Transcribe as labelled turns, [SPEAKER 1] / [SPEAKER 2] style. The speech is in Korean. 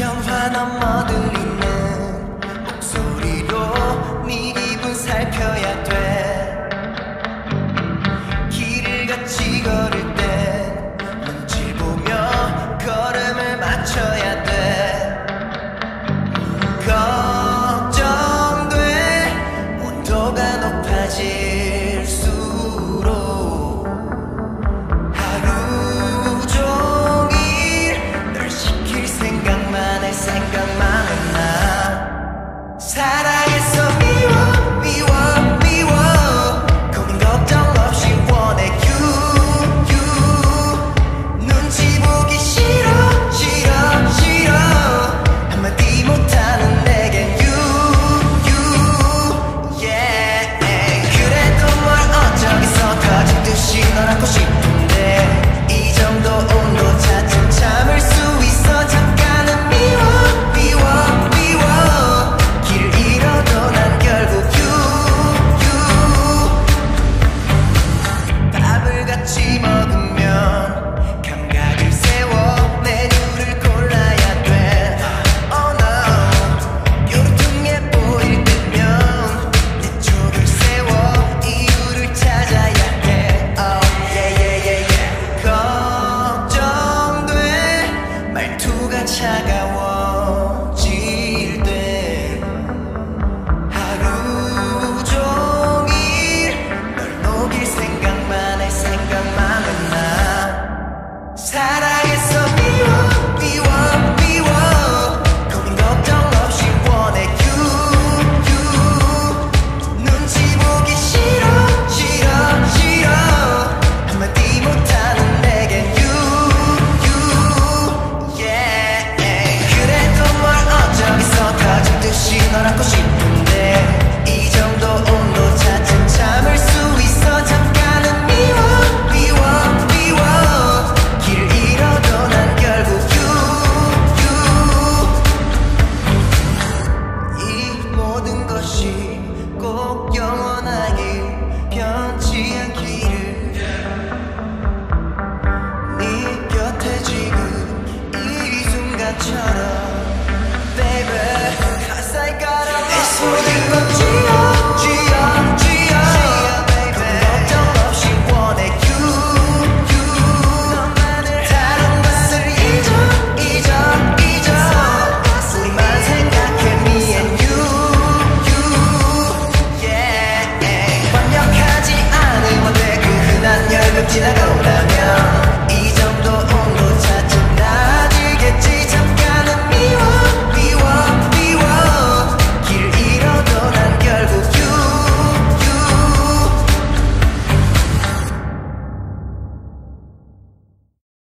[SPEAKER 1] 시원한 머들 있는 목소리로 네 기분 살펴야 돼. 길을 같이 걸을 때 눈치 보며 걸음을 맞춰야 돼 걸 から腰って for the